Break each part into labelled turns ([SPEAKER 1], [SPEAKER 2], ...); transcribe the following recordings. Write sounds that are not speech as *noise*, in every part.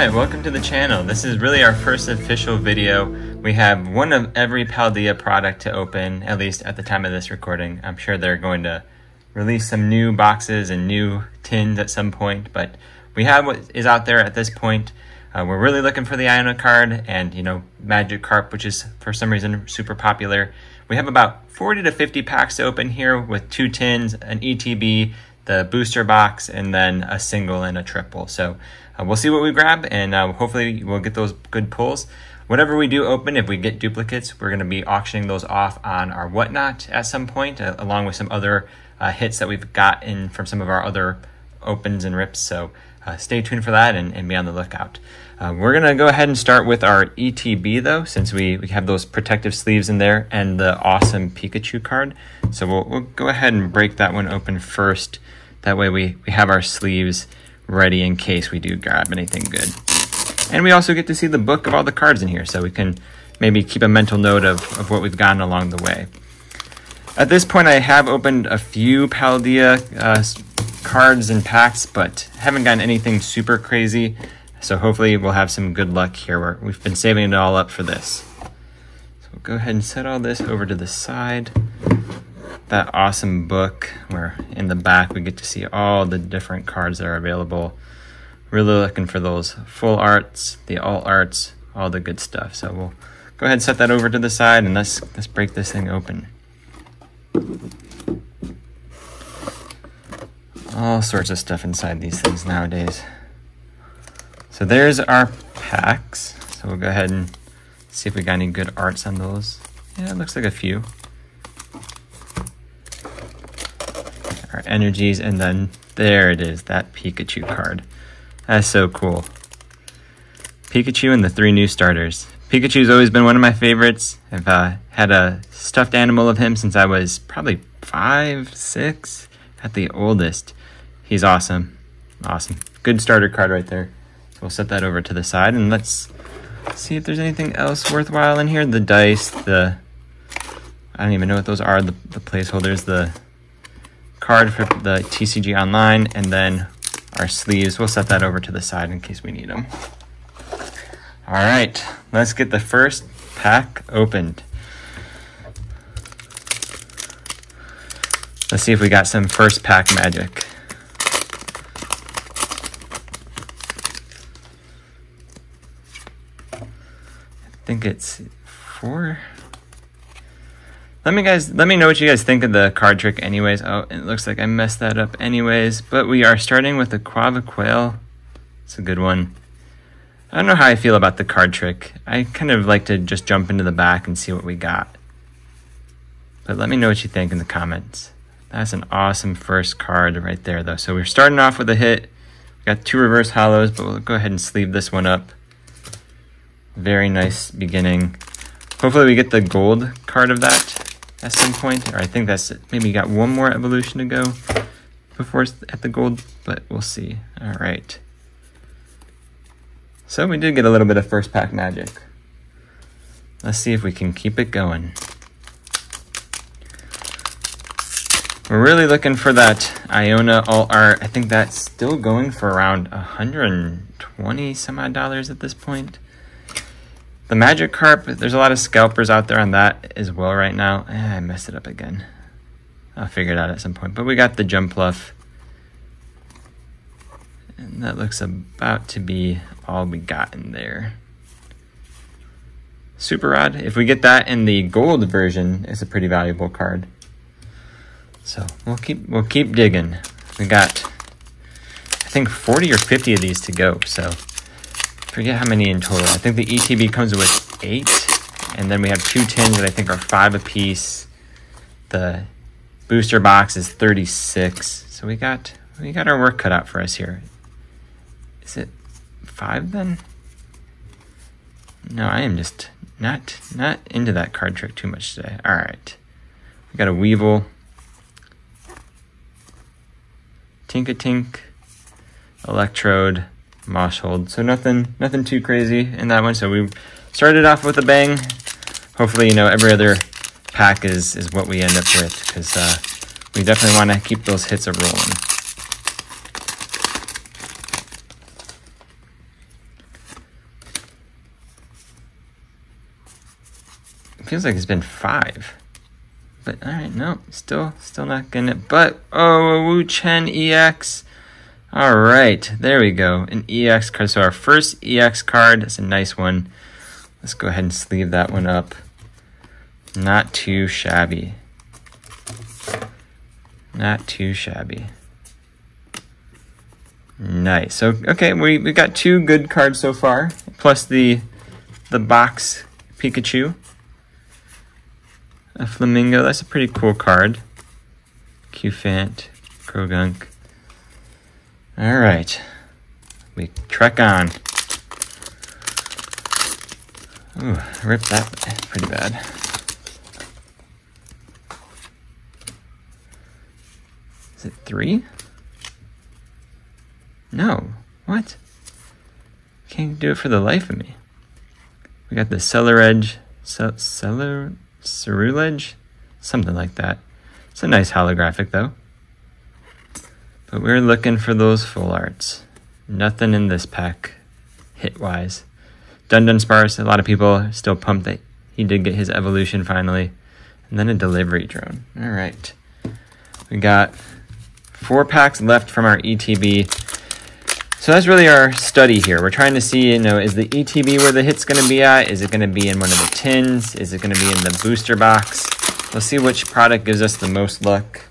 [SPEAKER 1] Alright, welcome to the channel. This is really our first official video. We have one of every Paldea product to open, at least at the time of this recording. I'm sure they're going to release some new boxes and new tins at some point, but we have what is out there at this point. Uh, we're really looking for the Iono card and, you know, Magikarp, which is for some reason super popular. We have about 40 to 50 packs to open here with two tins, an ETB, the booster box, and then a single and a triple. So uh, we'll see what we grab, and uh, hopefully we'll get those good pulls. Whatever we do open, if we get duplicates, we're going to be auctioning those off on our whatnot at some point, uh, along with some other uh, hits that we've gotten from some of our other opens and rips. So uh, stay tuned for that and, and be on the lookout. Uh, we're going to go ahead and start with our ETB though, since we, we have those protective sleeves in there and the awesome Pikachu card. So we'll, we'll go ahead and break that one open first. That way we, we have our sleeves ready in case we do grab anything good. And we also get to see the book of all the cards in here, so we can maybe keep a mental note of, of what we've gotten along the way. At this point, I have opened a few Paldea uh, cards and packs, but haven't gotten anything super crazy. So hopefully we'll have some good luck here. we have been saving it all up for this. So we'll go ahead and set all this over to the side. That awesome book where in the back we get to see all the different cards that are available. Really looking for those full arts, the alt arts, all the good stuff. So we'll go ahead and set that over to the side and let's, let's break this thing open. All sorts of stuff inside these things nowadays. So there's our packs. So we'll go ahead and see if we got any good arts on those. Yeah, it looks like a few. Our energies, and then there it is, that Pikachu card. That's so cool. Pikachu and the three new starters. Pikachu's always been one of my favorites. I've uh, had a stuffed animal of him since I was probably five, six, at the oldest. He's awesome. Awesome. Good starter card right there. We'll set that over to the side and let's see if there's anything else worthwhile in here. The dice, the, I don't even know what those are, the, the placeholders, the card for the TCG Online, and then our sleeves. We'll set that over to the side in case we need them. All right, let's get the first pack opened. Let's see if we got some first pack magic. I think it's four. Let me guys, let me know what you guys think of the card trick anyways. Oh, it looks like I messed that up anyways. But we are starting with the Quaquaval. It's a good one. I don't know how I feel about the card trick. I kind of like to just jump into the back and see what we got. But let me know what you think in the comments. That's an awesome first card right there though. So we're starting off with a hit. We got two reverse hollows, but we'll go ahead and sleeve this one up. Very nice beginning. Hopefully we get the gold card of that at some point. Or I think that's it. Maybe got one more evolution to go before it's at the gold, but we'll see. All right. So we did get a little bit of first pack magic. Let's see if we can keep it going. We're really looking for that Iono All Art. I think that's still going for around 120 some odd dollars at this point. The Magikarp, there's a lot of scalpers out there on that as well right now. Eh, I messed it up again. I'll figure it out at some point. But we got the Jumpluff. And that looks about to be all we got in there. Super Rod, if we get that in the gold version, it's a pretty valuable card. So we'll keep we'll keep digging. We got I think 40 or 50 of these to go, so forget how many in total. I think the ETB comes with eight, and then we have two tins that I think are five apiece. The booster box is 36. So we got we got our work cut out for us here. Is it five then? No, I am just not not into that card trick too much today. All right, we got a Weevil, Tinkatink, Electrode, mosh hold. So nothing, nothing too crazy in that one. So we started off with a bang. Hopefully, you know, every other pack is, is what we end up with because uh, we definitely want to keep those hits a rolling. It feels like it's been five. But all right, no, still, still not getting it. But oh, Wo-Chien EX all right, there we go. An EX card. So our first EX card. It's a nice one. Let's go ahead and sleeve that one up. Not too shabby. Not too shabby. Nice. So okay, we we got two good cards so far, plus the the box Pikachu. A Flamigo, that's a pretty cool card. Cufant, Croagunk. Alright. We trek on. Ooh, ripped that pretty bad. Is it three? No. What? Can't do it for the life of me. We got the Ceruledge, Cellar, Ceruledge? Something like that. It's a nice holographic though. But we're looking for those full arts. Nothing in this pack, hit-wise. Dun Dunsparce, a lot of people still pumped that he did get his evolution finally. And then a delivery drone. All right. We got four packs left from our ETB. So that's really our study here. We're trying to see, you know, is the ETB where the hit's going to be at? Is it going to be in one of the tins? Is it going to be in the booster box? We'll see which product gives us the most luck.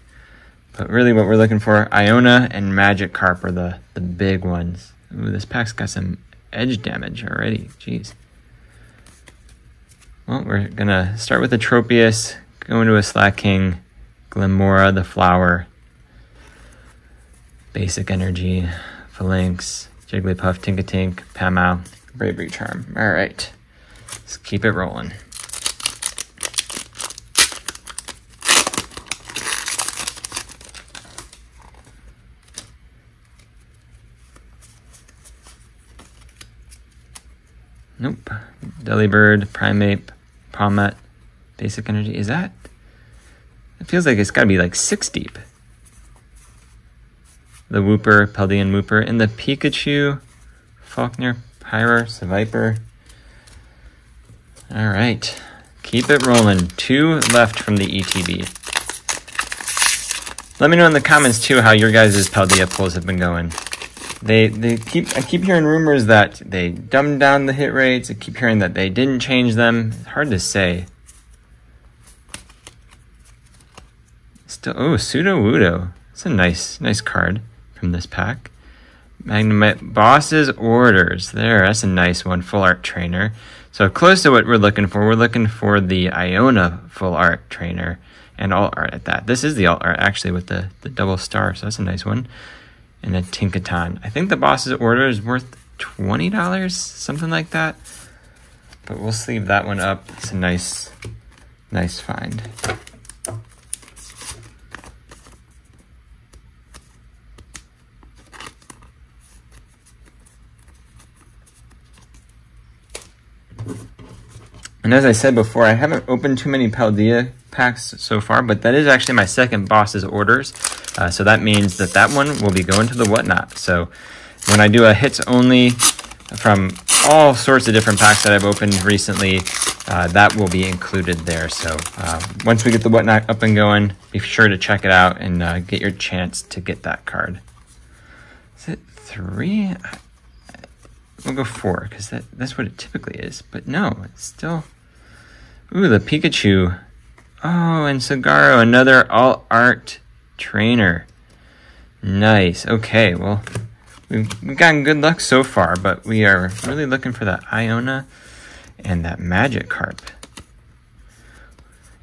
[SPEAKER 1] But really what we're looking for, Iono and Magikarp are the, the big ones. Ooh, this pack's got some edge damage already. Jeez. Well, we're going to start with the Tropius, go into a Slaking, Glimmora, the flower, Basic Energy, Falinks, Jigglypuff, Tinkatink, Pawmo, Bravery Charm. All right, let's keep it rolling. Nope. Delibird, Primeape, Palmet, Basic Energy. Is that? It feels like it's got to be like six deep the Wooper, Paldean Wooper, and the Pikachu, Falkner, Pyra, Seviper. All right, keep it rolling. Two left from the ETB. Let me know in the comments too how your guys' Paldea pulls have been going. They they keep I keep hearing rumors that they dumbed down the hit rates. I keep hearing that they didn't change them. It's hard to say. Still, oh, Sudowoodo. It's a nice nice card from this pack. Magnemite Boss's Orders. There, that's a nice one. Full Art Trainer. So close to what we're looking for. We're looking for the Iono Full Art Trainer and Alt Art at that. This is the Alt Art actually with the, the double star, so that's a nice one. And a Tinkaton. I think the Boss's Order is worth $20, something like that. But we'll sleeve that one up. It's a nice, nice find. And as I said before, I haven't opened too many Paldea packs so far, but that is actually my second boss's orders. Uh, so that means that that one will be going to the whatnot. So when I do a hits only from all sorts of different packs that I've opened recently, uh, that will be included there. So uh, once we get the whatnot up and going, be sure to check it out and uh, get your chance to get that card. Is it three? We'll go four because that, that's what it typically is. But no, it's still Ooh, the Pikachu. Oh, and Saguaro, another all art trainer. Nice. Okay, well, we've, we've gotten good luck so far, but we are really looking for that Iono and that Magikarp.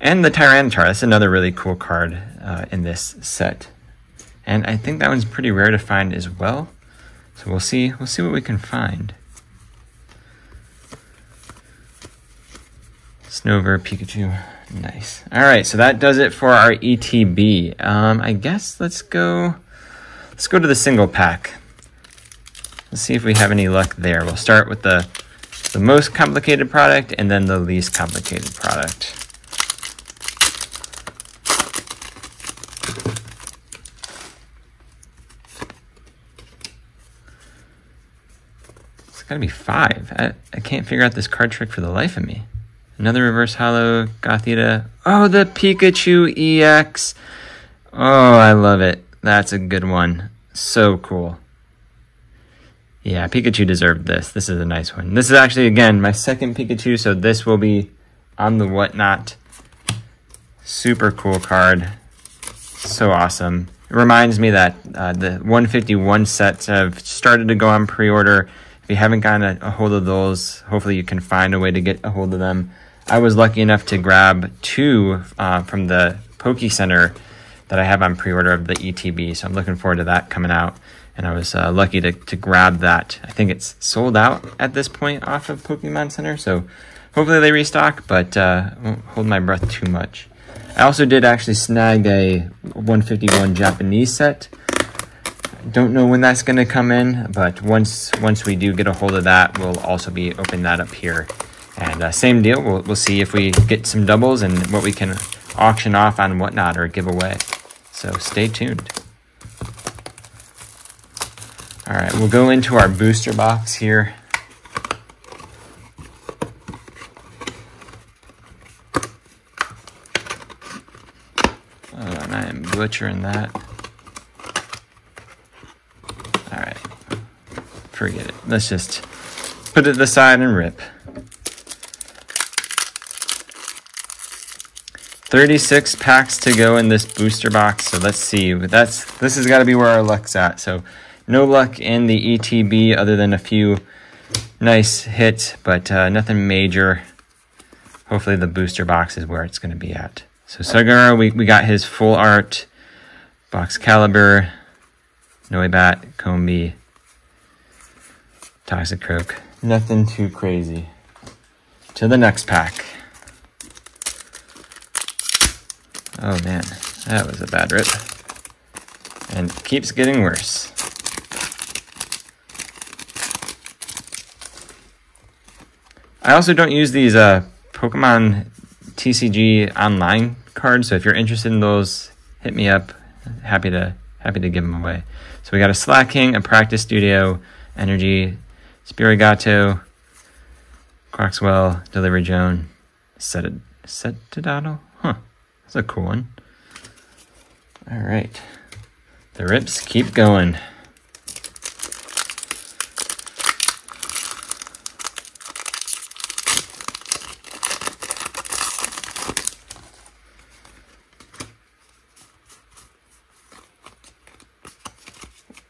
[SPEAKER 1] And the Tyranitar. That's another really cool card uh, in this set. And I think that one's pretty rare to find as well. So we'll see. We'll see what we can find. Snover, Pikachu. Nice. All right, so that does it for our ETB. Um, I guess let's go. Let's go to the single pack. Let's see if we have any luck there. We'll start with the the most complicated product and then the least complicated product. It's got to be five. I, I can't figure out this card trick for the life of me. Another reverse hollow Gothita. Oh, the Pikachu EX. Oh, I love it. That's a good one. So cool. Yeah, Pikachu deserved this. This is a nice one. This is actually, again, my second Pikachu, so this will be on the whatnot. Super cool card. So awesome. It reminds me that uh, the 151 sets have started to go on pre-order. If you haven't gotten a, a, hold of those, hopefully you can find a way to get a hold of them. I was lucky enough to grab two uh, from the Poke Center that I have on pre-order of the ETB, so I'm looking forward to that coming out. And I was uh, lucky to, to grab that. I think it's sold out at this point off of Pokemon Center, so hopefully they restock, but uh, won't hold my breath too much. I also did actually snag a 151 Japanese set. Don't know when that's going to come in, but once once we do get a hold of that, we'll also be opening that up here. And uh, same deal, we'll, we'll see if we get some doubles and what we can auction off on whatnot or give away. So stay tuned. All right, we'll go into our booster box here. Oh, and I am butchering that. Alright. Forget it. Let's just put it aside and rip. 36 packs to go in this booster box. So let's see. That's This has got to be where our luck's at. So no luck in the ETB other than a few nice hits, but uh, nothing major. Hopefully the booster box is where it's going to be at. So Saguaro, we, we got his full art, Boxcalibur, Noibat, Combee, Toxicroak. Nothing too crazy. To the next pack. Oh man, that was a bad rip. And keeps getting worse. I also don't use these uh, Pokemon TCG online cards. So if you're interested in those, hit me up. Happy to happy to give them away. So we got a Slaking, a Practice Studio, Energy, Spirigato, Croxwell, Delivery Joan, Set Set to Setadotl? That's a cool one. All right. The rips keep going.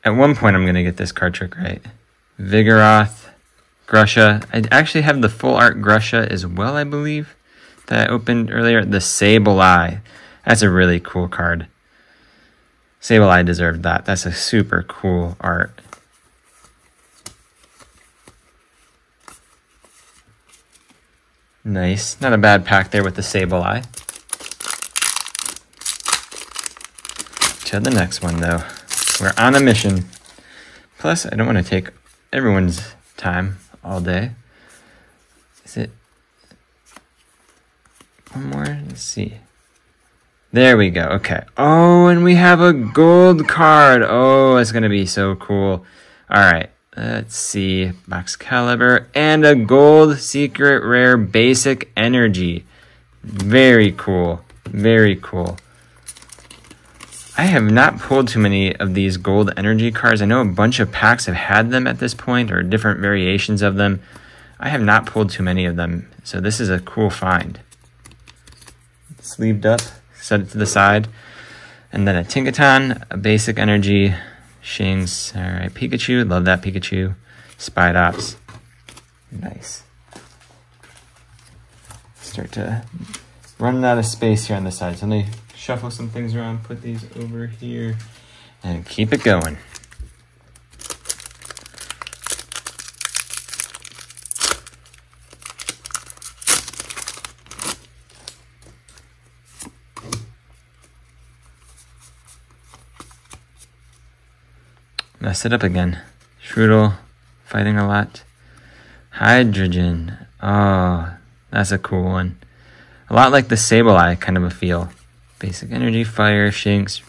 [SPEAKER 1] At one point, I'm going to get this card trick right. Vigoroth, Grusha. I actually have the full art Grusha as well, I believe, that I opened earlier. The Sableye. That's a really cool card. Sableye deserved that. That's a super cool art. Nice. Not a bad pack there with the Sableye. To the next one, though. We're on a mission. Plus, I don't want to take everyone's time all day. Is it one more? Let's see. There we go. Okay. Oh, and we have a gold card. Oh, it's going to be so cool. All right. Let's see. Boxcalibur and a gold secret rare basic energy. Very cool. Very cool. I have not pulled too many of these gold energy cards. I know a bunch of packs have had them at this point or different variations of them. I have not pulled too many of them, so this is a cool find. Sleeved up, set it to the side. And then a Tinkaton, a basic energy, Shinx, all right, Pikachu, love that Pikachu, Spidops, nice. Start to run out of space here on the side, so let me shuffle some things around, put these over here, and keep it going. Mess it up again. Shroodle, fighting a lot. Hydrogen. Oh, that's a cool one. A lot like the Sableye kind of a feel. Basic Energy, Fire, Shinx,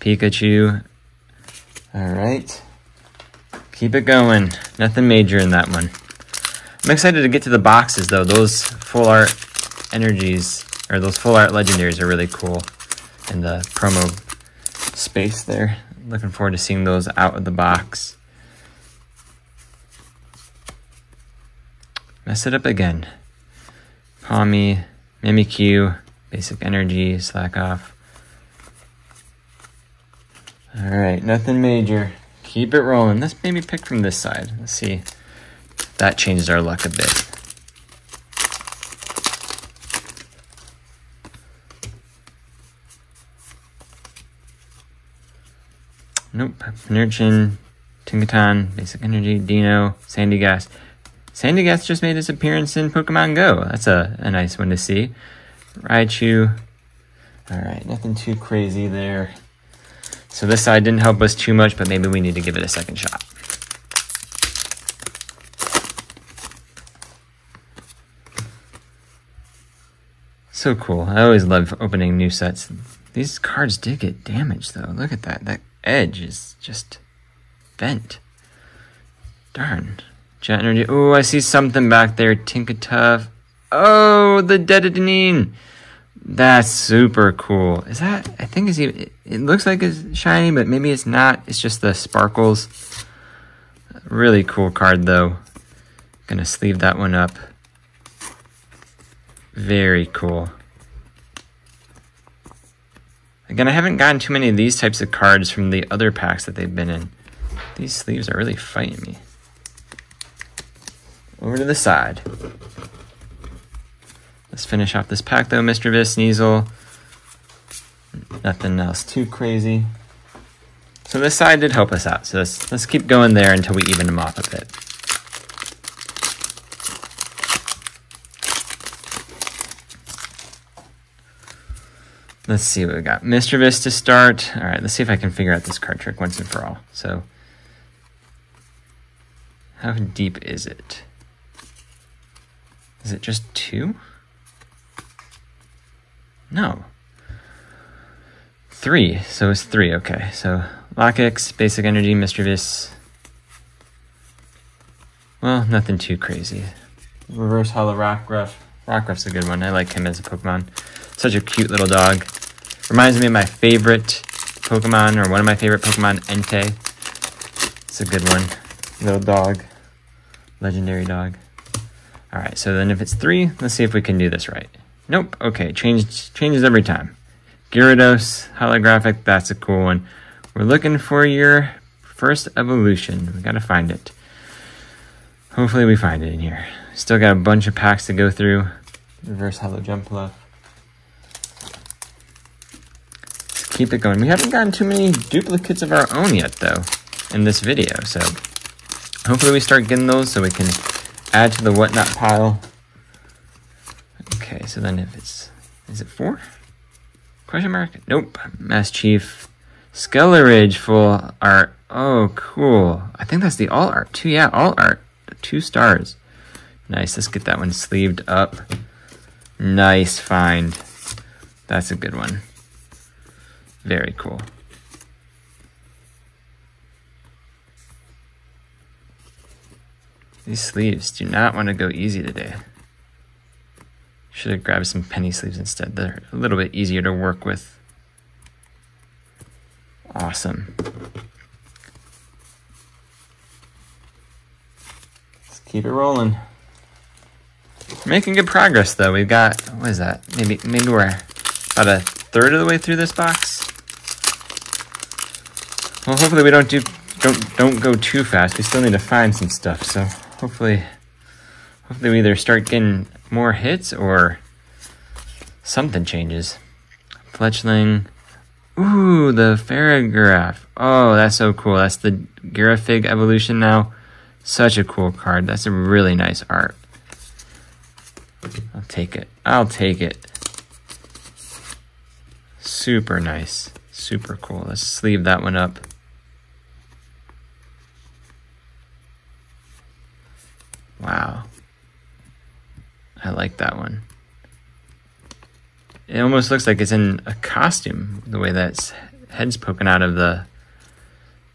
[SPEAKER 1] Pikachu. Alright. Keep it going. Nothing major in that one. I'm excited to get to the boxes though. Those full art energies or those full art legendaries are really cool in the promo space there. Looking forward to seeing those out of the box. Mess it up again. Pawmi, Mimikyu, Basic Energy, Slakoth. Alright, nothing major. Keep it rolling. Let's maybe pick from this side. Let's see. That changes our luck a bit. Nope. Nurchin, Tinkaton, Basic Energy, Dino, Sandygast. Sandy Gas just made his appearance in Pokemon Go. That's a, a nice one to see. Raichu. Alright, nothing too crazy there. So this side didn't help us too much, but maybe we need to give it a second shot. So cool. I always love opening new sets. These cards did get damaged though. Look at that. That edge is just bent. Darn. Jet energy. Oh, I see something back there. Tinkatuff. Oh, the Dedenne. That's super cool. Is that, I think it's even, it, it looks like it's shiny, but maybe it's not. It's just the sparkles. Really cool card though. Gonna sleeve that one up. Very cool. Again, I haven't gotten too many of these types of cards from the other packs that they've been in. These sleeves are really fighting me. Over to the side. Let's finish off this pack though, Misdreavus, Sneasel. Nothing else too crazy. So this side did help us out. So let's, let's keep going there until we even them off a bit. Let's see what we got. Misdreavus to start. All right, let's see if I can figure out this card trick once and for all. So, how deep is it? Is it just two? No. Three. So it's three. Okay. So Lokix, Basic Energy, Misdreavus. Well, nothing too crazy. Reverse Hollow Rockruff. Rockruff's a good one. I like him as a Pokemon. Such a cute little dog. Reminds me of my favorite Pokemon, or one of my favorite Pokemon, Entei. It's a good one. Little dog. Legendary dog. Alright, so then if it's three, let's see if we can do this right. Nope, okay, change, changes every time. Gyarados, holographic, that's a cool one. We're looking for your first evolution. We gotta find it. Hopefully we find it in here. Still got a bunch of packs to go through. Reverse Hollow Jumpluff. Keep it going. We haven't gotten too many duplicates of our own yet, though, in this video. So hopefully we start getting those so we can add to the whatnot pile. Okay, so then if it's, is it four? Question mark? Nope. Maschiff. Skeledirge full art. Oh, cool. I think that's the all art too. Yeah, all art. Two stars. Nice. Let's get that one sleeved up. Nice find. That's a good one. Very cool. These sleeves do not want to go easy today. Should have grabbed some penny sleeves instead. They're a little bit easier to work with. Awesome. Let's keep it rolling. Making good progress though. We've got, what is that? Maybe, maybe we're about a third of the way through this box. Well, hopefully we don't do don't don't go too fast. We still need to find some stuff. So hopefully, hopefully we either start getting more hits or something changes. Fletchling. Ooh, the Farigiraf. Oh, that's so cool. That's the Girafarig evolution now. Such a cool card. That's a really nice art. I'll take it. I'll take it. Super nice. Super cool. Let's sleeve that one up. Wow. I like that one. It almost looks like it's in a costume, the way that head's poking out of the,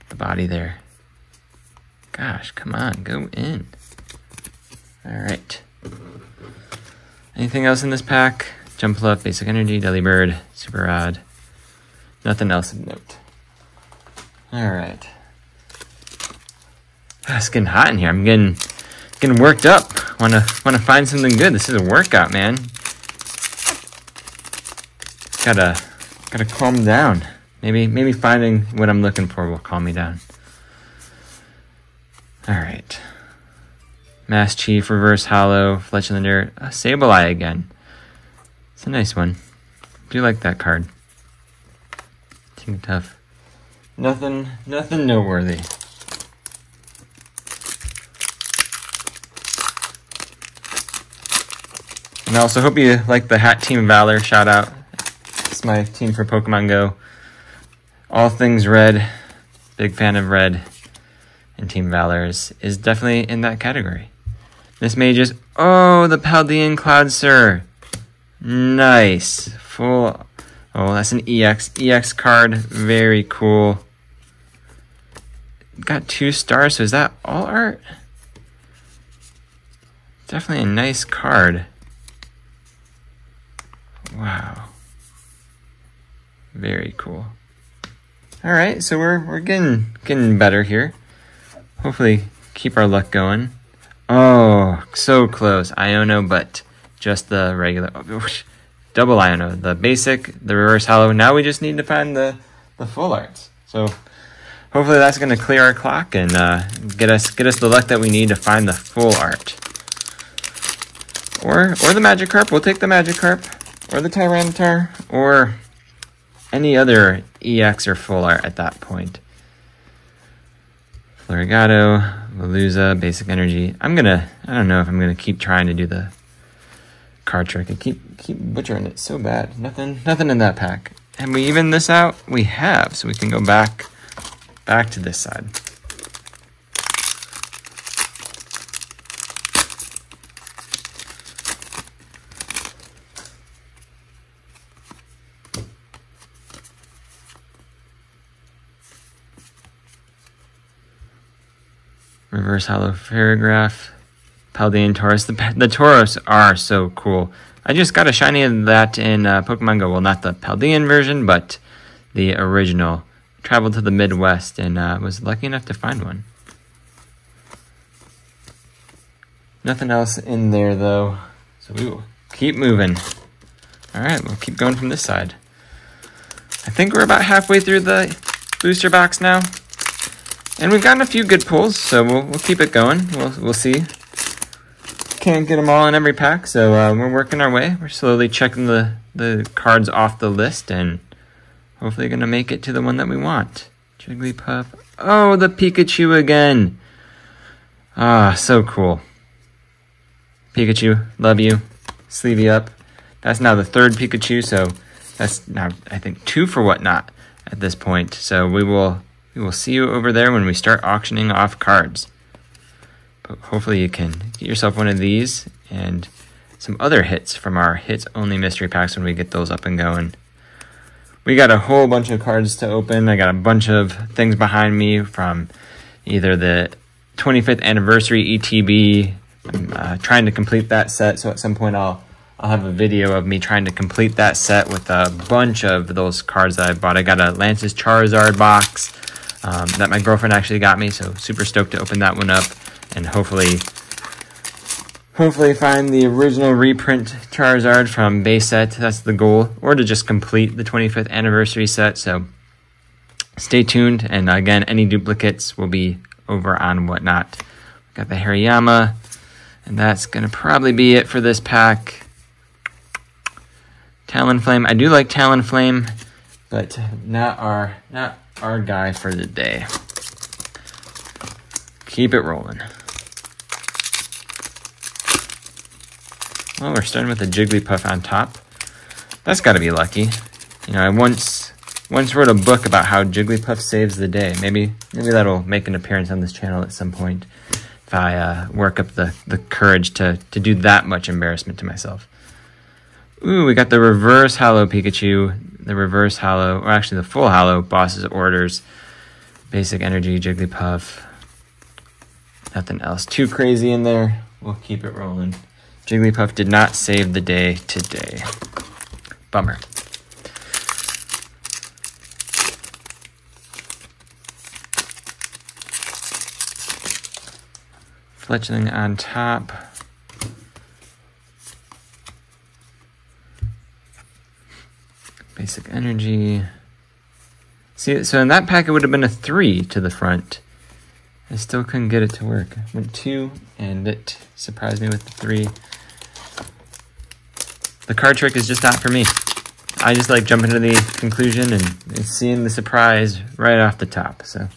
[SPEAKER 1] the body there. Gosh, come on, go in. All right. Anything else in this pack? Jumpluff, Basic Energy, Delibird, Super Rod. Nothing else of note. All right. *sighs* It's getting hot in here. I'm getting getting worked up. Wanna wanna find something good. This is a workout, man. Gotta gotta calm down. Maybe maybe finding what I'm looking for will calm me down. All right. Maschiff, Reverse Hollow, Fletchinder, uh, Sableye again. It's a nice one. Do you like that card. Team tough. Nothing, nothing noteworthy. And I also hope you like the hat Team Valor shout out. It's my team for Pokemon Go. All things red. Big fan of red. And Team Valor is, is definitely in that category. This may just... Oh, the Paldean sir. Nice. Full... Oh, that's an EX. EX card. Very cool. Got two stars, so is that all art? Definitely a nice card. Wow. Very cool. All right, so we're we're getting getting better here. Hopefully, keep our luck going. Oh, so close. Iono, but just the regular oh, *laughs* double Iono, the basic, the reverse hollow. Now we just need to find the the full arts. So hopefully that's going to clear our clock and uh, get us get us the luck that we need to find the full art. Or or the Magikarp. We'll take the Magikarp or the Tyranitar, or any other EX or full art at that point. Floragato, Veluza, Basic Energy. I'm gonna, I don't know if I'm gonna keep trying to do the card trick. I keep, keep butchering it so bad. Nothing, nothing in that pack. And we even this out? We have, so we can go back, back to this side. Reverse Hollow Farigiraf, Paldean Tauros. The, the Tauros are so cool. I just got a shiny of that in uh, Pokemon Go. Well, not the Paldean version, but the original. Traveled to the Midwest and uh, was lucky enough to find one. Nothing else in there though, so we will keep moving. All right, we'll keep going from this side. I think we're about halfway through the booster box now. And we've gotten a few good pulls, so we'll, we'll keep it going. We'll, we'll see. Can't get them all in every pack, so uh, we're working our way. We're slowly checking the, the cards off the list and hopefully going to make it to the one that we want. Jigglypuff. Oh, the Pikachu again. Ah, so cool. Pikachu, love you. Sleevey up. That's now the third Pikachu, so that's now, I think, two for whatnot at this point. So we will we will see you over there when we start auctioning off cards. But hopefully you can get yourself one of these and some other hits from our hits only mystery packs when we get those up and going. We got a whole bunch of cards to open. I got a bunch of things behind me from either the 25th anniversary ETB. I'm uh, trying to complete that set, so at some point I'll I'll have a video of me trying to complete that set with a bunch of those cards that I bought. I got a Lance's Charizard box, um, that my girlfriend actually got me. So super stoked to open that one up and hopefully, hopefully find the original reprint Charizard from base set. That's the goal, or to just complete the 25th anniversary set. So stay tuned. And again, any duplicates will be over on whatnot. Got the Hariyama, and that's gonna probably be it for this pack. Talonflame. I do like Talonflame, but not our not our guy for the day. Keep it rolling. Well, we're starting with a Jigglypuff on top. That's got to be lucky. You know, I once once wrote a book about how Jigglypuff saves the day. Maybe maybe that'll make an appearance on this channel at some point if I uh, work up the, the courage to, to do that much embarrassment to myself. Ooh, we got the reverse hollow Pikachu the reverse hollow, or actually the full hollow boss's orders. Basic energy, Jigglypuff. Nothing else too crazy in there. we'll keep it rolling. Jigglypuff did not save the day today. Bummer. Fletchling on top. Basic energy. See, so in that pack, it would have been a three to the front. I still couldn't get it to work. Went two, and it surprised me with the three. The card trick is just not for me. I just like jumping to the conclusion and, and seeing the surprise right off the top. So,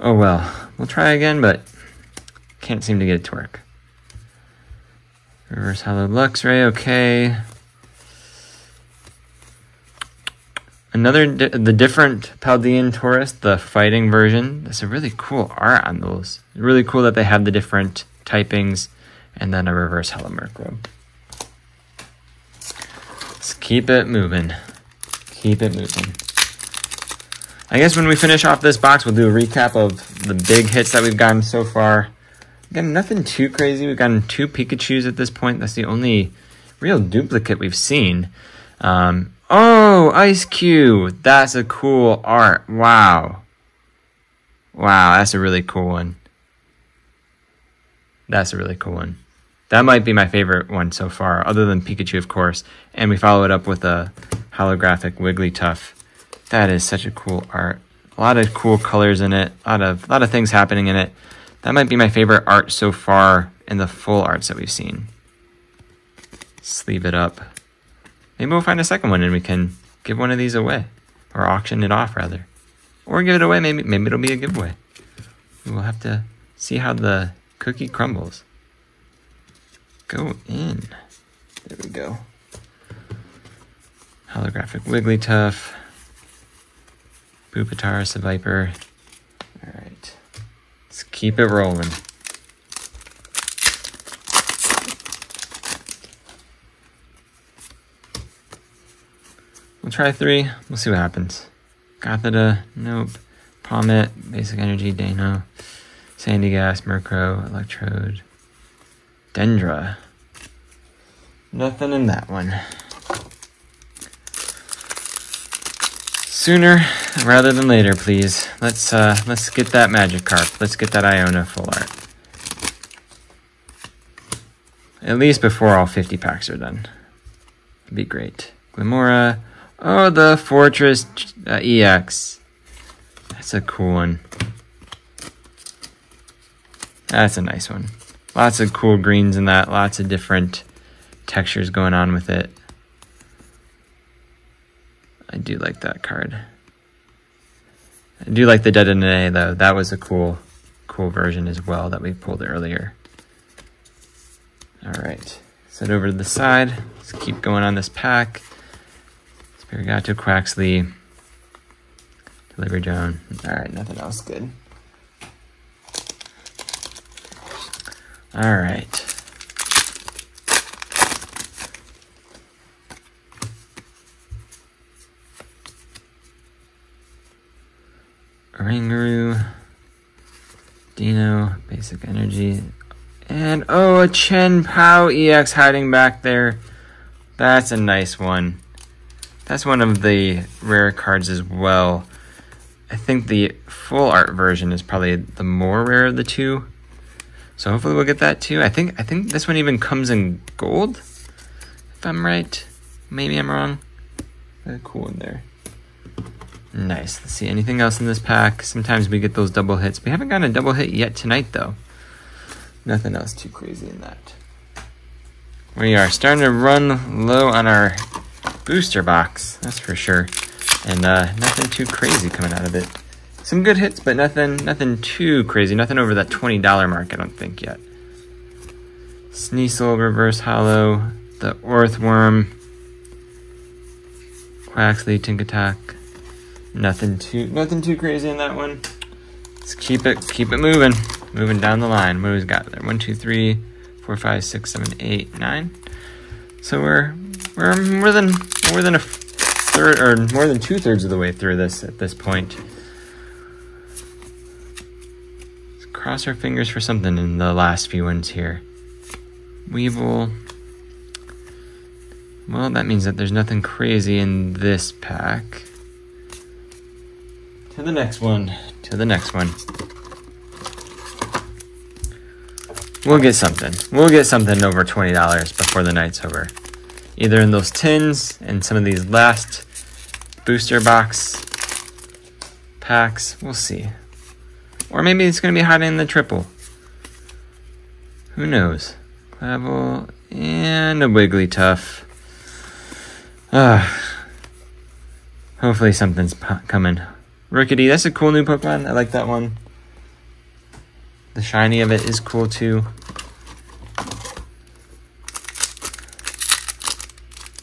[SPEAKER 1] oh well. We'll try again, but can't seem to get it to work. Reverse Hollow Luxray, okay. Another, the different Paldean Tauros, the fighting version. That's a really cool art on those. Really cool that they have the different typings and then a reverse Hollow Murkrow. Let's keep it moving. Keep it moving. I guess when we finish off this box, we'll do a recap of the big hits that we've gotten so far. Again, nothing too crazy. We've gotten two Pikachus at this point. That's the only real duplicate we've seen. Um, oh, Ice Cube. That's a cool art. Wow. Wow, that's a really cool one. That's a really cool one. That might be my favorite one so far, other than Pikachu, of course. And we follow it up with a holographic Wigglytuff. That is such a cool art. A lot of cool colors in it. A lot of, a lot of things happening in it. That might be my favorite art so far in the full arts that we've seen. Sleeve it up. Maybe we'll find a second one and we can give one of these away. Or auction it off, rather. Or give it away, maybe, maybe it'll be a giveaway. We'll have to see how the cookie crumbles. Go in. There we go. Holographic Wigglytuff. Pupitar, Viper. Alright. Let's keep it rolling. We'll try three. We'll see what happens. Gothita, nope. Palmet, Basic Energy, Dano, Sandygast, Murkrow, Electrode, Dendra. Nothing in that one. Sooner rather than later, please. Let's uh, let's get that Magikarp. Let's get that Iono full art. At least before all 50 packs are done. That'd be great. Glimmora. Oh, the Forretress uh, EX. That's a cool one. That's a nice one. Lots of cool greens in that. Lots of different textures going on with it. I do like that card. I do like the Dead Dedenne though. That was a cool, cool version as well that we pulled earlier. All right, set over to the side. Let's keep going on this pack. Sprigato, Quaxly, Delivery Drone. All right, nothing else good. All right. Ringaroo, Dino, Basic Energy, and oh, a Chien-Pao EX hiding back there. That's a nice one. That's one of the rare cards as well. I think the full art version is probably the more rare of the two. So hopefully we'll get that too. I think I think this one even comes in gold, if I'm right. Maybe I'm wrong. Very cool in there. Nice. Let's see, anything else in this pack? Sometimes we get those double hits. We haven't gotten a double hit yet tonight, though. Nothing else too crazy in that. We are starting to run low on our booster box, that's for sure. And uh, nothing too crazy coming out of it. Some good hits, but nothing nothing too crazy. Nothing over that $20 mark, I don't think, yet. Sneasel, Reverse Hollow, the Orthworm, Quaxly, Tinkatak, Nothing too nothing too crazy in that one. Let's keep it keep it moving. Moving down the line. What we got there? One, two, three, four, five, six, seven, eight, nine. So we're we're more than more than a third or more than two thirds of the way through this at this point. Let's cross our fingers for something in the last few ones here. Weevil. Well, that means that there's nothing crazy in this pack. To the next one. To the next one. We'll get something. We'll get something over $20 before the night's over. Either in those tins and some of these last booster box packs. We'll see. Or maybe it's going to be hiding in the triple. Who knows? Clavell and a Wigglytuff. Uh, hopefully something's coming. Rookidee, that's a cool new Pokemon. I like that one. The shiny of it is cool too.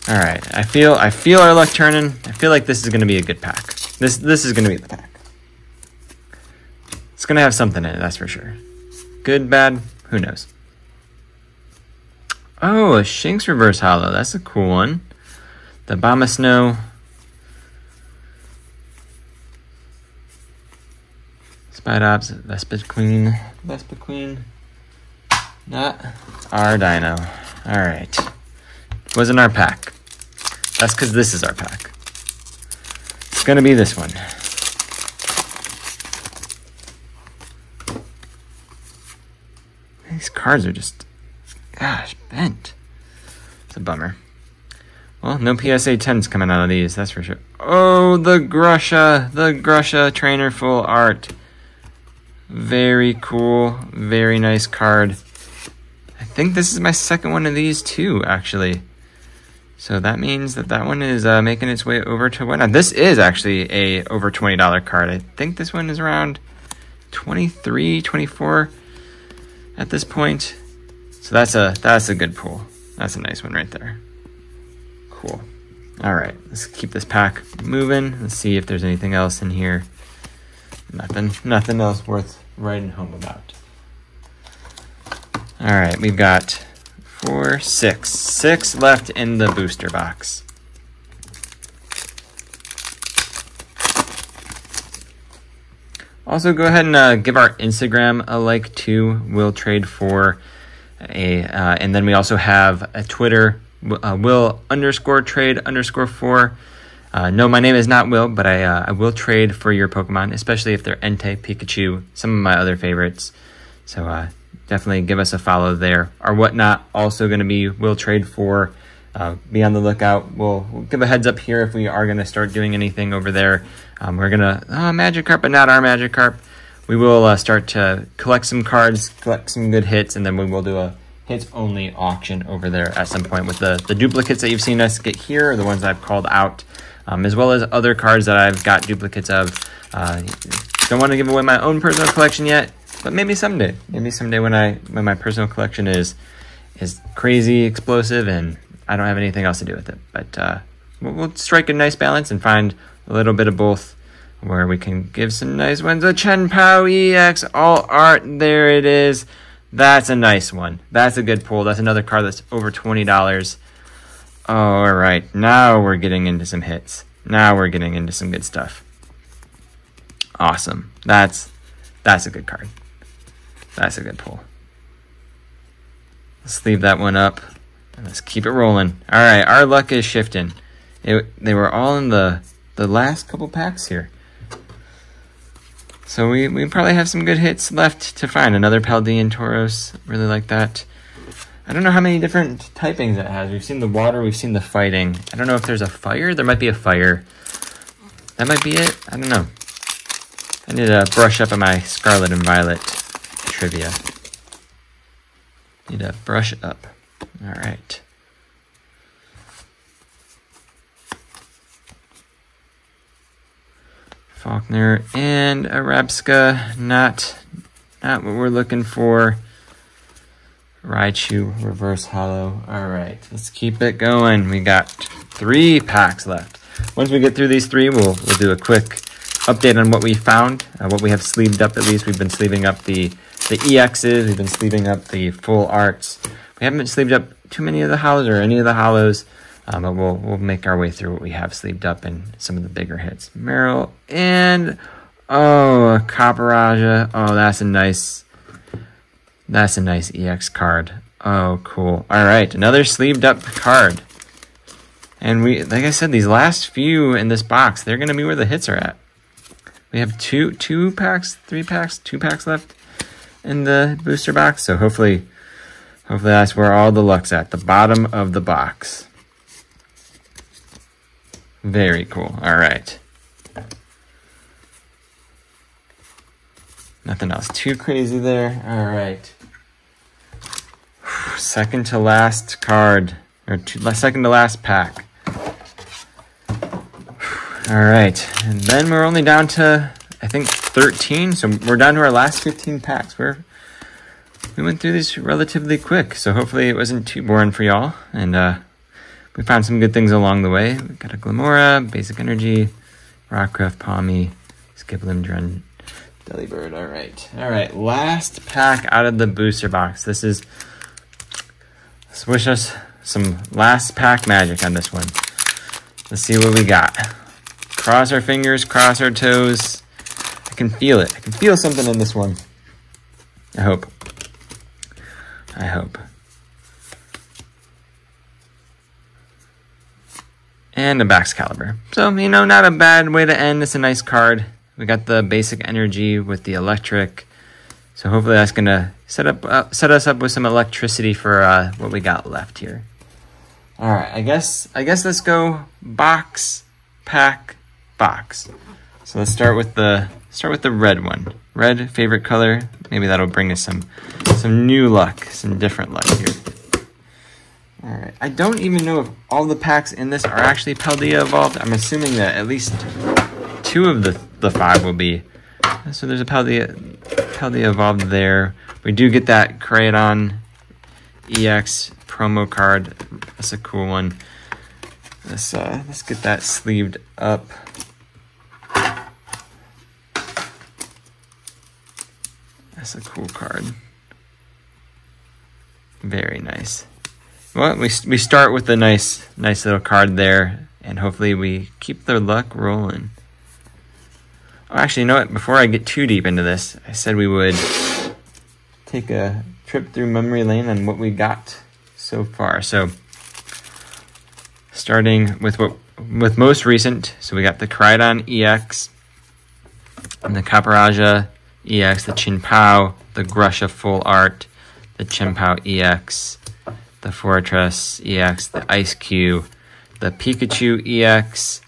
[SPEAKER 1] All right, I feel I feel our luck turning. I feel like this is to be a good pack. This this is to be the pack. It's to have something in it, that's for sure. Good, bad, who knows. Oh, a Shinx Reverse Holo. That's a cool one. The Bama Snow. Spidops, Vespa Queen. Vespiquen. Not our dino. Alright. Wasn't our pack. That's because this is our pack. It's gonna be this one. These cards are just, gosh, bent. It's a bummer. Well, no PSA 10s coming out of these, that's for sure. Oh, the Grusha, the Grusha Trainer Full Art. Very cool, very nice card. I think this is my second one of these too, actually. So that means that that one is uh, making its way over to what? Now, this is actually a over $20 card. I think this one is around 23, 24 at this point. So that's a that's a good pull. That's a nice one right there. Cool. All right, let's keep this pack moving. Let's see if there's anything else in here. Nothing, nothing else worth writing home about. All right, we've got four, six, six left in the booster box. Also, go ahead and uh, give our Instagram a like too. We'll trade for a, uh, and then we also have a Twitter uh, Will underscore trade underscore four. Uh, no, my name is not Will, but I uh, I will trade for your Pokemon, especially if they're Entei, Pikachu, some of my other favorites. So uh, definitely give us a follow there. Our whatnot also going to be will trade for. Uh, be on the lookout. We'll, we'll, give a heads up here if we are going to start doing anything over there. Um, we're going to uh, Magikarp, but not our Magikarp. We will uh, start to collect some cards, collect some good hits, and then we will do a hits only auction over there at some point with the, the duplicates that you've seen us get here, the ones I've called out, um, as well as other cards that I've got duplicates of. Don't want to give away my own personal collection yet, but maybe someday. Maybe someday when I when my personal collection is is crazy explosive and I don't have anything else to do with it. But uh, we'll, we'll strike a nice balance and find a little bit of both where we can give some nice ones. A Chien-Pao EX all art. There it is. That's a nice one. That's a good pull. That's another card that's over $20. All right, now we're getting into some hits. Now we're getting into some good stuff. Awesome. That's that's a good card. That's a good pull. Let's leave that one up. And let's keep it rolling. All right, our luck is shifting. It, they were all in the the last couple packs here. So we, we probably have some good hits left to find. Another Paldean Tauros, really like that. I don't know how many different typings it has. We've seen the water, we've seen the fighting. I don't know if there's a fire. There might be a fire. That might be it. I don't know. I need to brush up on my Scarlet and Violet trivia. Need to brush up. All right. Falkner and Arabska, not not what we're looking for. Raichu reverse holo. All right, let's keep it going. We got three packs left. Once we get through these three, we'll we'll do a quick update on what we found, uh, what we have sleeved up. At least we've been sleeving up the the EXs. We've been sleeving up the full arts. We haven't sleeved up too many of the holos or any of the holos, Um, but we'll we'll make our way through what we have sleeved up in some of the bigger hits. Marill and oh Copperajah. Oh, that's a nice that's a nice EX card. Oh, cool. All right, another sleeved up card. And we, like I said, these last few in this box, they're going to be where the hits are at. We have two, two packs, three packs, two packs left in the booster box. So hopefully, hopefully that's where all the luck's at, the bottom of the box. Very cool. All right. Nothing else too crazy there. All right. Second to last card, or two, second to last pack. All right, and then we're only down to, I think, 13. So we're down to our last 15 packs. We're we went through these relatively quick, so hopefully it wasn't too boring for y'all. And uh, we found some good things along the way. We got a Glimmora, Basic Energy, Rockruff, Pawmi, Skiploom, Delibird. All right. All right. Last pack out of the booster box. This is. Let's wish us some last pack magic on this one. Let's see what we got. Cross our fingers, cross our toes. I can feel it. I can feel something in this one. I hope. I hope. And a Baxcalibur. So, you know, not a bad way to end. It's a nice card. We got the basic energy with the electric. So hopefully that's gonna set up uh, set us up with some electricity for uh, what we got left here. All right, I guess I guess let's go box, pack, box. So let's start with the start with the red one. Red favorite color. Maybe that'll bring us some some new luck, some different luck here. All right. I don't even know if all the packs in this are actually Paldea evolved. I'm assuming that at least two of the the five will be. So there's a Paldea, Paldea evolved there. We do get that Koraidon EX promo card. That's a cool one. Let's uh, let's get that sleeved up. That's a cool card. Very nice. Well, we we start with a nice nice little card there, and hopefully we keep the luck rolling. Oh, actually, you know what? Before I get too deep into this, I said we would take a trip through memory lane on what we got so far. So, starting with what with most recent, so we got the Koraidon EX, and the Copperajah EX, the Chien-Pao, the Grusha Full Art, the Chien-Pao EX, the Forretress EX, the Eiscue, the Pikachu EX,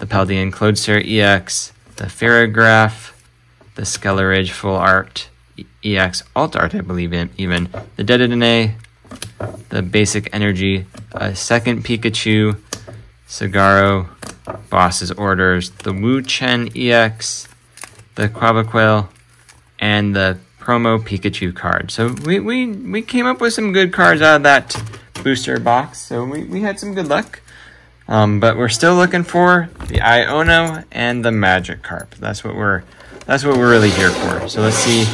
[SPEAKER 1] the Paldean Clodsire EX, the Farigiraf, the Skeledirge Full Art EX Alt Art, I believe in, even, the Dedenne, the Basic Energy, a second Pikachu, Saguaro, Boss's Orders, the Wo-Chien EX, the Quaquaval, and the promo Pikachu card. So we, we, we came up with some good cards out of that booster box. So we, we had some good luck. Um, but we're still looking for the Iono and the Magikarp. That's what we're that's what we're really here for. So let's see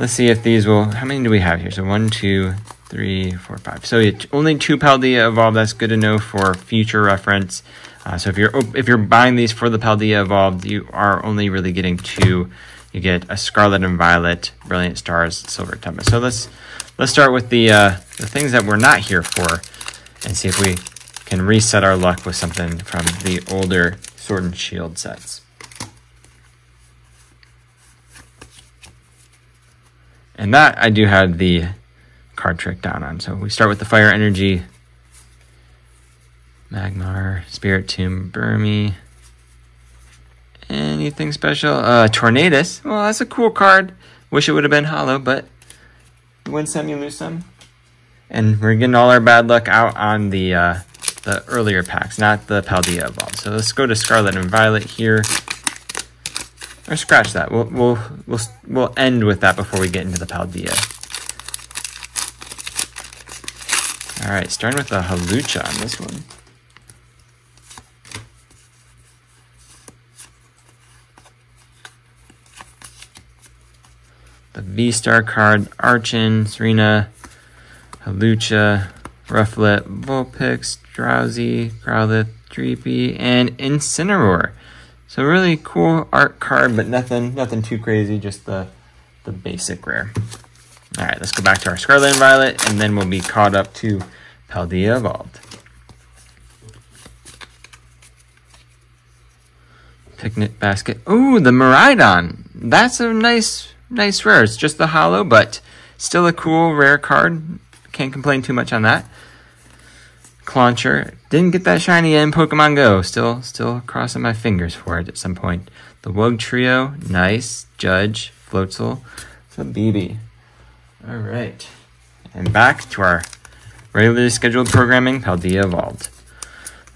[SPEAKER 1] let's see if these will how many do we have here? So one, two, three, four, five. So it, only two Paldea evolved. That's good to know for future reference. Uh, so if you're if you're buying these for the Paldea evolved, you are only really getting two. You get a Scarlet and Violet, Brilliant Stars, Silver Tempest. So let's let's start with the uh, the things that we're not here for, and see if we can reset our luck with something from the older Sword and Shield sets. And that I do have the card trick down on. So we start with the Fire Energy, Magmar, Spiritomb, Burmy. Anything special? Uh, Tornadus. Well, that's a cool card. Wish it would have been holo, but you win some, you lose some. And we're getting all our bad luck out on the uh, the earlier packs, not the Paldea evolved. So let's go to Scarlet and Violet here. Or scratch that. We'll we'll we'll we'll end with that before we get into the Paldea. All right, starting with the halucha on this one. The V-Star card, Archon, Serena, Halucha, Rufflet, Vulpix, Drowzee, Growlithe, Dreepy, and Incineroar. So really cool art card, but nothing nothing too crazy, just the the basic rare. All right, let's go back to our Scarlet and Violet, and then we'll be caught up to Paldea Evolved. Picnic basket. Ooh, the Miraidon. That's a nice, nice rare. It's just the holo, but still a cool rare card. Can't complain too much on that. Clauncher. Didn't get that shiny in Pokemon Go. Still, still crossing my fingers for it at some point. The Wugtrio. Nice. Judge. Floatzel. It's a BB. All right. And back to our regularly scheduled programming, Paldea Evolved.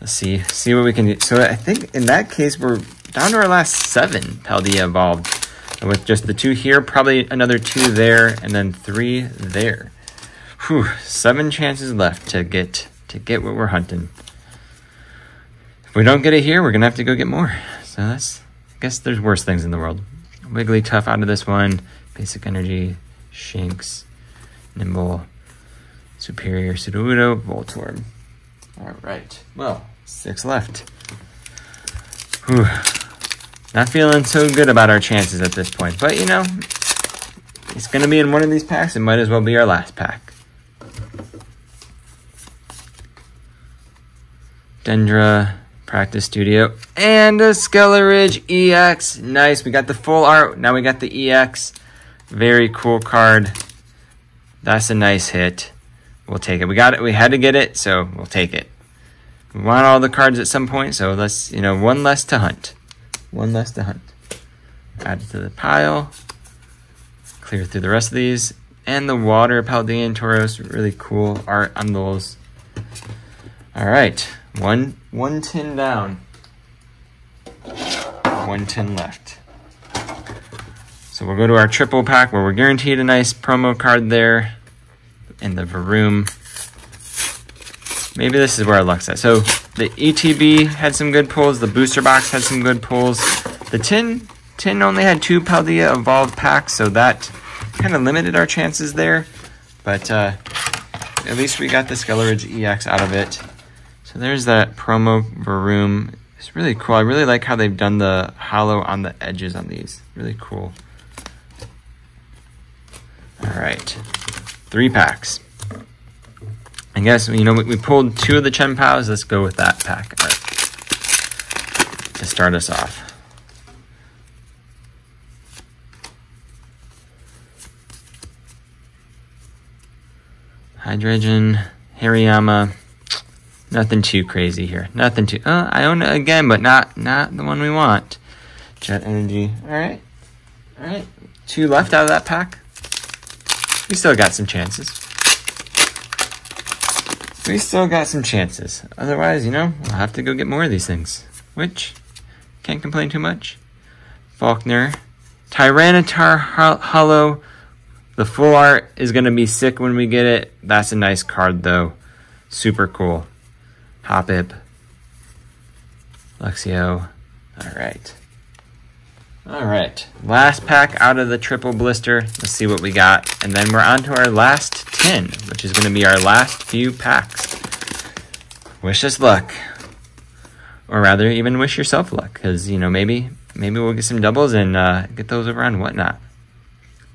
[SPEAKER 1] Let's see, see what we can do. So I think in that case, we're down to our last seven Paldea Evolved. With just the two here, probably another two there, and then three there. Whew, seven chances left to get to get what we're hunting. If we don't get it here, we're gonna have to go get more. So that's I guess there's worse things in the world. Wigglytuff out of this one, basic energy, Shinx, Nymble, Superior, Sudowoodo, Voltorb. All right, well, six left. Whew. Not feeling so good about our chances at this point, but you know, it's going to be in one of these packs. It might as well be our last pack. Dendra, Practice Studio, and a Skeledirge EX. Nice, we got the full art. Now we got the EX. Very cool card. That's a nice hit. We'll take it. We got it. We had to get it, so we'll take it. We want all the cards at some point, so let's, you know, one less to hunt. One less to hunt. Add it to the pile. Clear through the rest of these. And the water Paldean Tauros, really cool art on those. All right, one one tin down. One tin left. So we'll go to our triple pack where we're guaranteed a nice promo card there in the Varoom. Maybe this is where our luck's at. So the ETB had some good pulls. The booster box had some good pulls. The tin tin only had two Paldea evolved packs, so that kind of limited our chances there. But uh, at least we got the Skeledirge EX out of it. So there's that promo Varoom. It's really cool. I really like how they've done the holo on the edges on these. Really cool. All right, three packs. I guess, you know, we, pulled two of the Chien-Paos. Let's go with that pack right, to start us off. Hydrogen, Hariyama. Nothing too crazy here. Nothing too. Uh, Iono again, but not not the one we want. Jet Energy. All right, all right. Two left out of that pack. We still got some chances. We still got some chances. Otherwise, you know, we'll have to go get more of these things. Which, can't complain too much. Falkner. Tyranitar Holo. The full art is going to be sick when we get it. That's a nice card, though. Super cool. Hoppip. Luxio. All right. All right, last pack out of the triple blister. Let's see what we got. And then we're on to our last 10, which is gonna be our last few packs. Wish us luck. Or rather, even wish yourself luck, because, you know, maybe maybe we'll get some doubles and uh, get those over on Whatnot.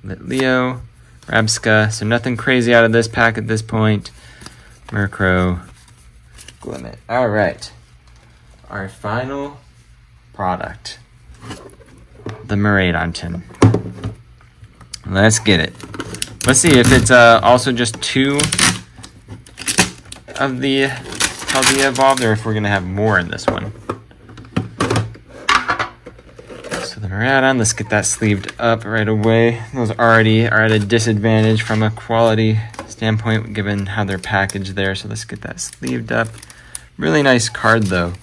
[SPEAKER 1] Litleo, Rabsca, so nothing crazy out of this pack at this point. Murkrow, Glimmet. All right, our final product the Miraidon tin. Let's get it. Let's see if it's uh, also just two of the Paldea Evolved or if we're going to have more in this one. So the Miraidon, let's get that sleeved up right away. Those already are at a disadvantage from a quality standpoint given how they're packaged there. So let's get that sleeved up. Really nice card though.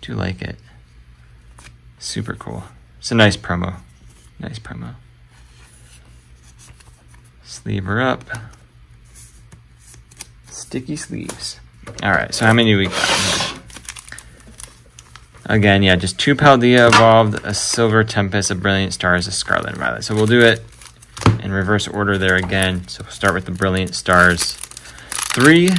[SPEAKER 1] Do like it. Super cool. It's a nice promo. Nice promo. Sleeve her up. Sticky sleeves. All right, so how many do we got? Again, yeah, just two Paldea evolved, a Silver Tempest, a Brilliant Stars, a Scarlet and Violet. So we'll do it in reverse order there again. So we'll start with the Brilliant Stars. Three,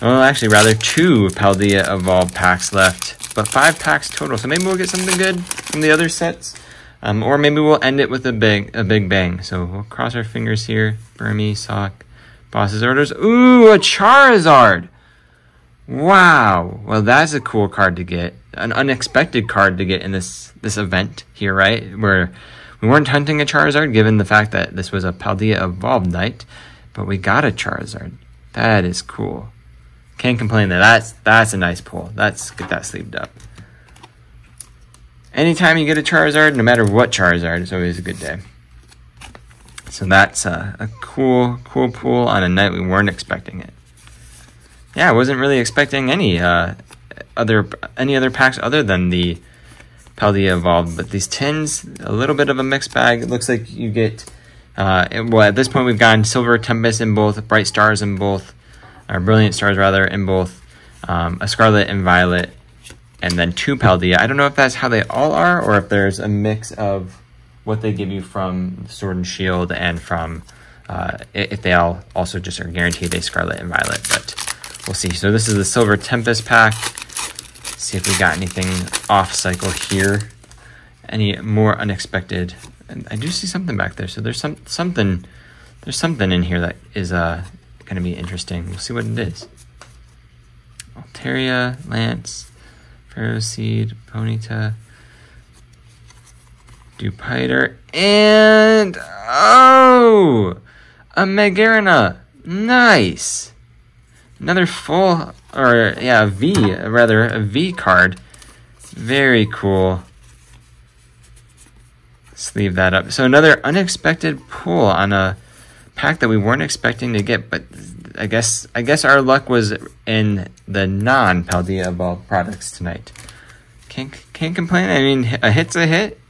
[SPEAKER 1] well, actually, rather two Paldea evolved packs left but five packs total. So maybe we'll get something good from the other sets. Um, or maybe we'll end it with a big a big bang. So we'll cross our fingers here. Burmy, Sock, Boss's Orders. Ooh, a Charizard! Wow. Well, that's a cool card to get. An unexpected card to get in this this event here, right? Where we weren't hunting a Charizard, given the fact that this was a Paldea Evolved Night, but we got a Charizard. That is cool. Can't complain that that's that's a nice pull. Let's get that sleeved up. Anytime you get a Charizard, no matter what Charizard, it's always a good day. So that's a, a cool, cool pull on a night we weren't expecting it. Yeah, I wasn't really expecting any uh, other any other packs other than the Paldea Evolved, but these tins, a little bit of a mixed bag. It looks like you get, uh, well, at this point we've gotten Silver Tempest in both, Bright Stars in both, or Brilliant Stars rather, in both, um, a Scarlet and Violet, and then two Paldea. I don't know if that's how they all are, or if there's a mix of what they give you from Sword and Shield and from, uh, if they all also just are guaranteed a Scarlet and Violet, but we'll see. So this is the Silver Tempest pack. See if we got anything off cycle here. Any more unexpected. And I do see something back there. So there's some something there's something in here that is uh gonna be interesting. We'll see what it is. Altaria, Lance, Ferroseed, Ponyta, Dewpider, and oh a Magearna. Nice. Another full, or yeah, a V, rather, a V card. Very cool. Sleeve that up. So another unexpected pull on a pack that we weren't expecting to get, but I guess I guess our luck was in the non-Paldea Evolved products tonight. Can't can't complain. I mean, a hit's a hit,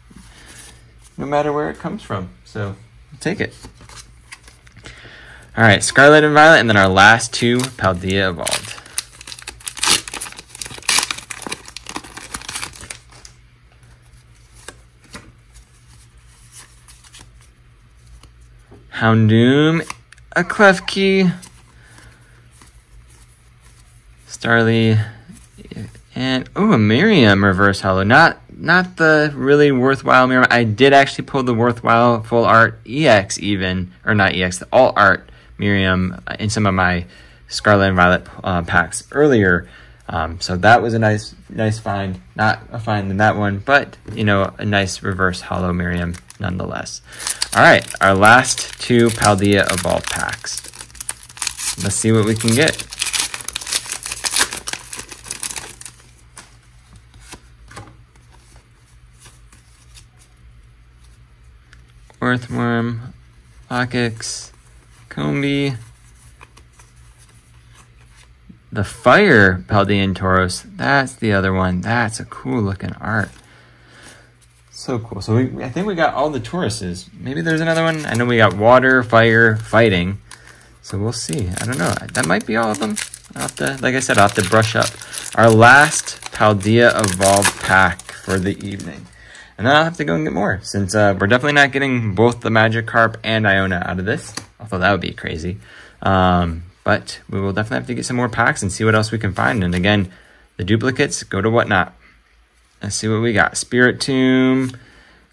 [SPEAKER 1] no matter where it comes from. So take it. All right, Scarlet and Violet, and then our last two, Paldea Evolved. Houndoom, a Klefki, Starly, and oh, a Miriam reverse holo. Not not the really worthwhile Miriam. I did actually pull the worthwhile full art EX even, or not EX, the all art Miriam in some of my Scarlet and Violet uh, packs earlier. Um, so that was a nice, nice find. Not a find in that one, but you know, a nice reverse holo Miriam nonetheless. All right, our last two Paldea Evolved packs. Let's see what we can get. Earthworm, Lokix, Combee. The Fire Paldean Tauros. That's the other one. That's a cool looking art. So cool. So we, I think we got all the Tauruses. Maybe there's another one. I know we got Water, Fire, Fighting. So we'll see. I don't know. That might be all of them. I'll have to, like I said, I'll have to brush up. Our last Paldea Evolved pack for the evening. And then I'll have to go and get more, since uh, we're definitely not getting both the Magikarp and Iono out of this. Although that would be crazy. Um, but we will definitely have to get some more packs and see what else we can find. And again, the duplicates go to whatnot. Let's see what we got. Spiritomb,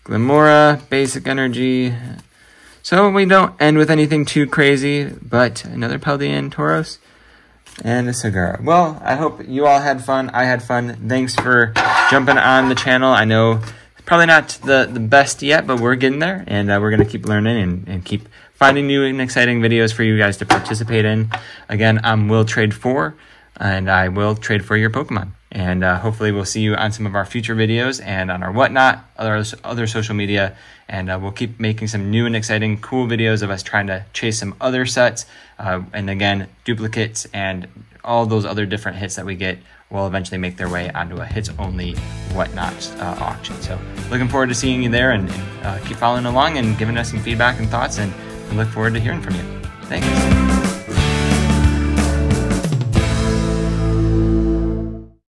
[SPEAKER 1] Glimmora, Basic Energy. So we don't end with anything too crazy, but another Paldean Tauros and a cigar. Well, I hope you all had fun. I had fun. Thanks for jumping on the channel. I know probably not the, the best yet, but we're getting there, and uh, we're going to keep learning and, and keep finding new and exciting videos for you guys to participate in. Again, I'm Will Trade 4, and I will trade for your Pokemon. And uh, hopefully we'll see you on some of our future videos and on our whatnot, other, other social media. And uh, we'll keep making some new and exciting, cool videos of us trying to chase some other sets. Uh, and again, duplicates and all those other different hits that we get will eventually make their way onto a hits only whatnot uh, auction. So looking forward to seeing you there and, uh, keep following along and giving us some feedback and thoughts and look forward to hearing from you. Thanks.